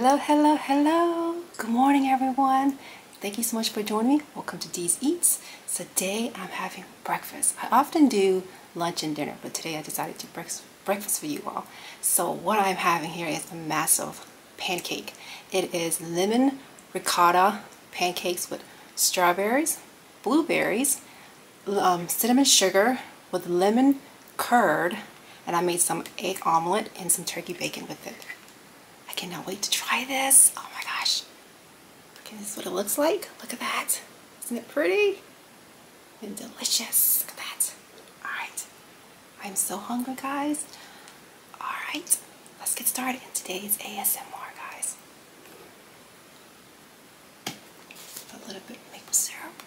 Hello, hello, hello. Good morning, everyone. Thank you so much for joining me. Welcome to Dee's Eats. Today I'm having breakfast. I often do lunch and dinner, but today I decided to breakfast breakfast for you all. So what I'm having here is a massive pancake. It is lemon ricotta pancakes with strawberries, blueberries, um, cinnamon sugar with lemon curd, and I made some egg omelet and some turkey bacon with it. I cannot wait to try this. Oh my gosh. Okay, this is what it looks like. Look at that. Isn't it pretty? And delicious. Look at that. All right. I'm so hungry, guys. All right. Let's get started in today's ASMR, guys. A little bit of maple syrup.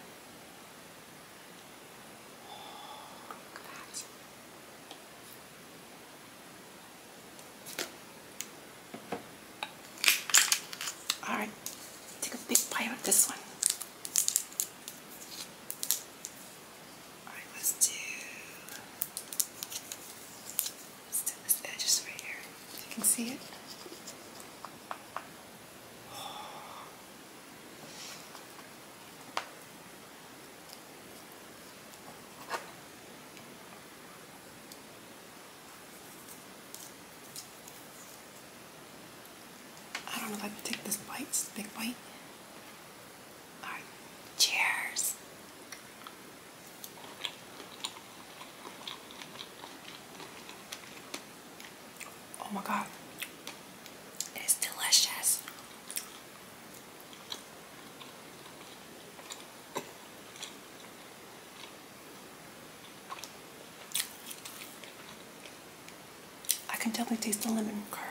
Look at that. All right, take a big bite of this one. All right, let's do. Let's do this edges right here. You can see it. I don't know if I can take this bite, this big bite. Alright, cheers. Oh my god. It is delicious. I can definitely taste the lemon curd.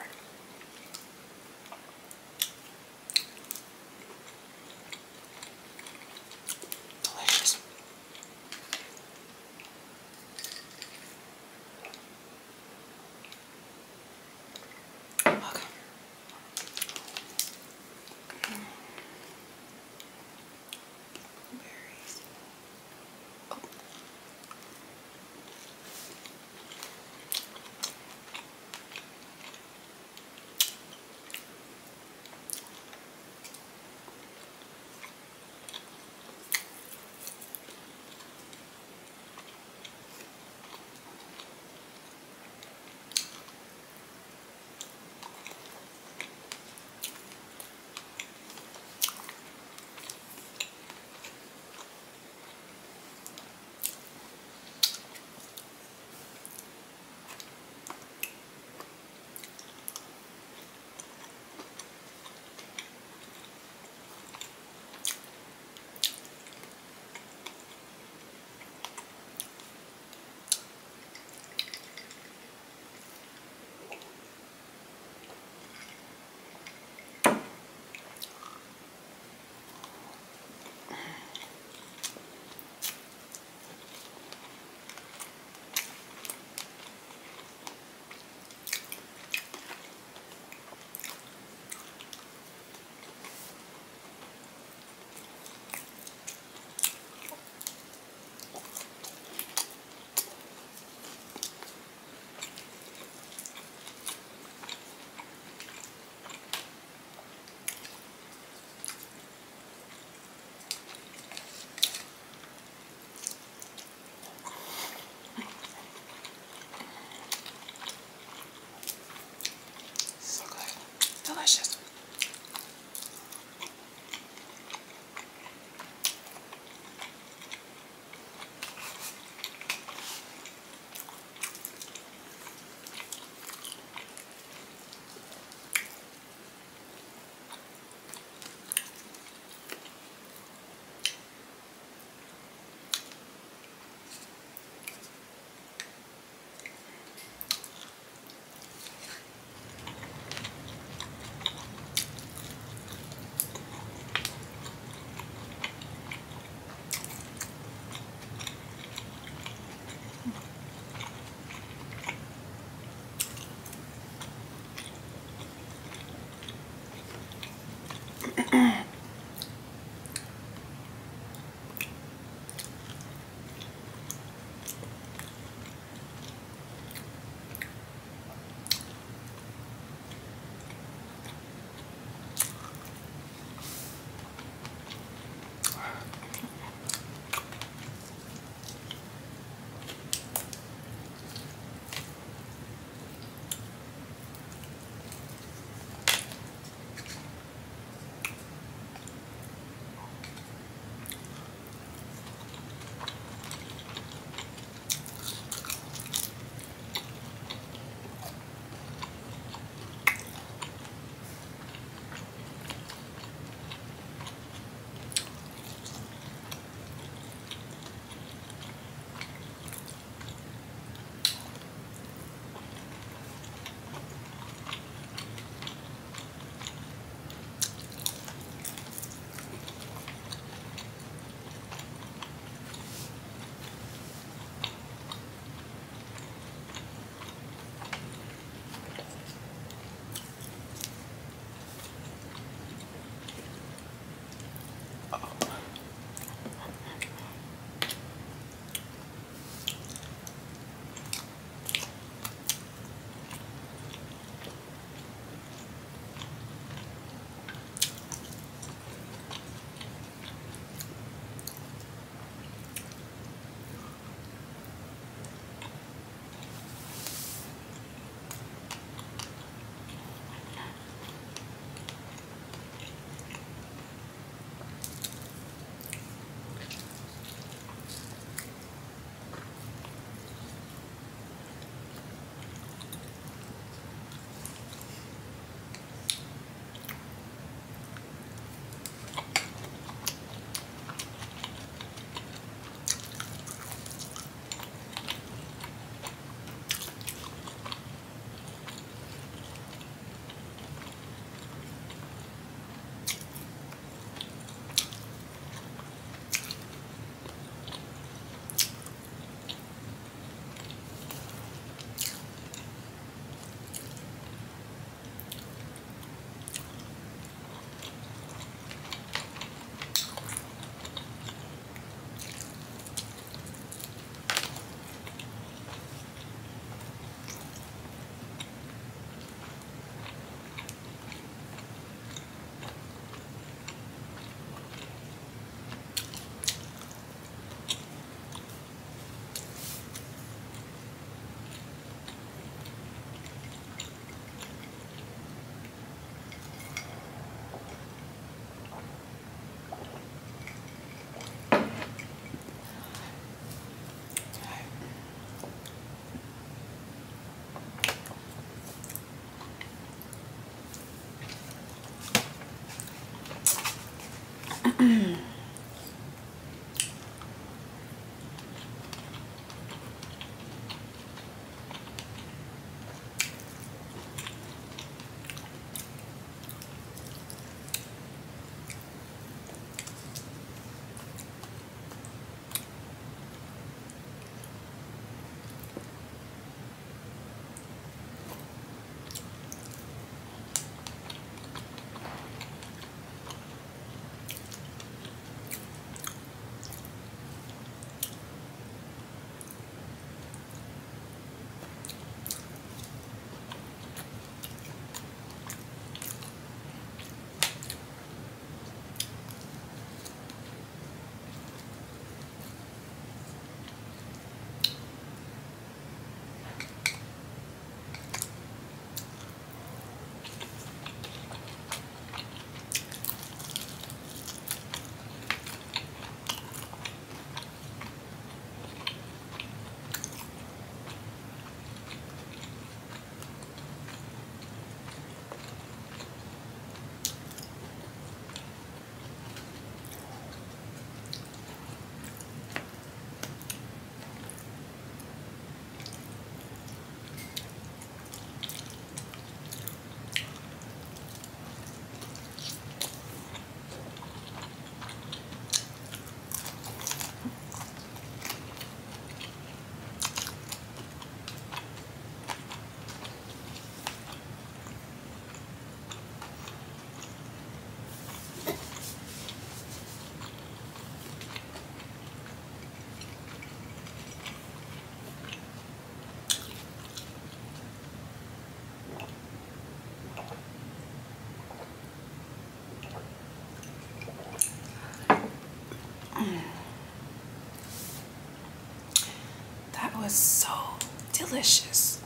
Delicious.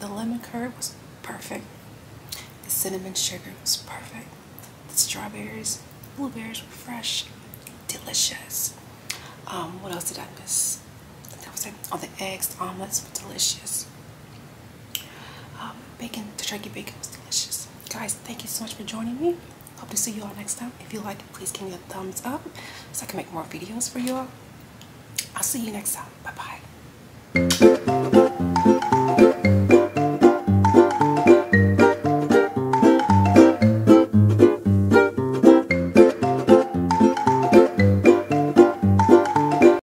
The lemon curd was perfect. The cinnamon sugar was perfect. The strawberries, blueberries were fresh, delicious. Um, what else did I miss? That was it. Oh, the eggs, the omelets were delicious. Um, bacon, the turkey bacon was delicious. Guys, thank you so much for joining me. Hope to see you all next time. If you like it, please give me a thumbs up so I can make more videos for you all. I'll see you next time. Bye-bye.